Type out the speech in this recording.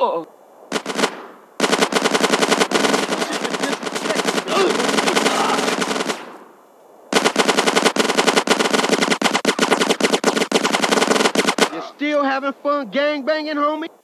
You still having fun gang banging, homie?